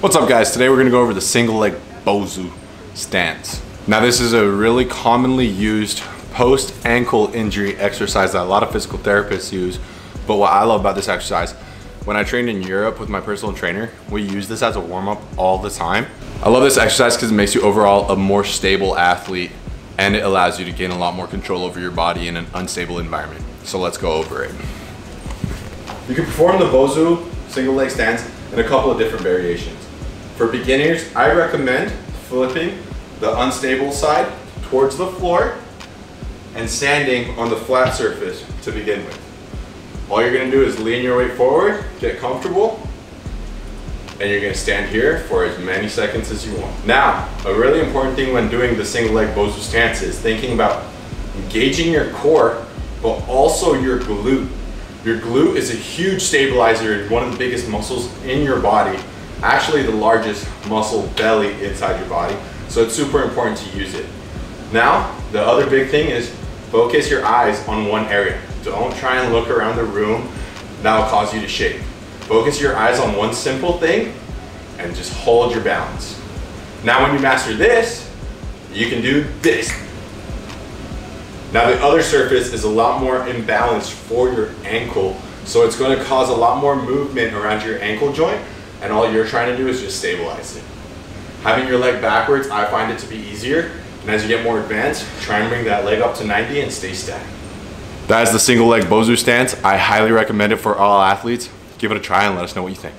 What's up guys? Today we're gonna go over the single leg Bosu stance. Now this is a really commonly used post ankle injury exercise that a lot of physical therapists use. But what I love about this exercise, when I trained in Europe with my personal trainer, we use this as a warm up all the time. I love this exercise because it makes you overall a more stable athlete and it allows you to gain a lot more control over your body in an unstable environment. So let's go over it. You can perform the Bosu single leg stance in a couple of different variations. For beginners, I recommend flipping the unstable side towards the floor and standing on the flat surface to begin with. All you're gonna do is lean your weight forward, get comfortable, and you're gonna stand here for as many seconds as you want. Now, a really important thing when doing the single leg Bosu stance is thinking about engaging your core, but also your glute. Your glute is a huge stabilizer and one of the biggest muscles in your body actually the largest muscle belly inside your body. So it's super important to use it. Now, the other big thing is focus your eyes on one area. Don't try and look around the room. That'll cause you to shake. Focus your eyes on one simple thing and just hold your balance. Now when you master this, you can do this. Now the other surface is a lot more imbalanced for your ankle, so it's gonna cause a lot more movement around your ankle joint, and all you're trying to do is just stabilize it. Having your leg backwards, I find it to be easier. And as you get more advanced, try and bring that leg up to 90 and stay static. That is the single leg Bosu stance. I highly recommend it for all athletes. Give it a try and let us know what you think.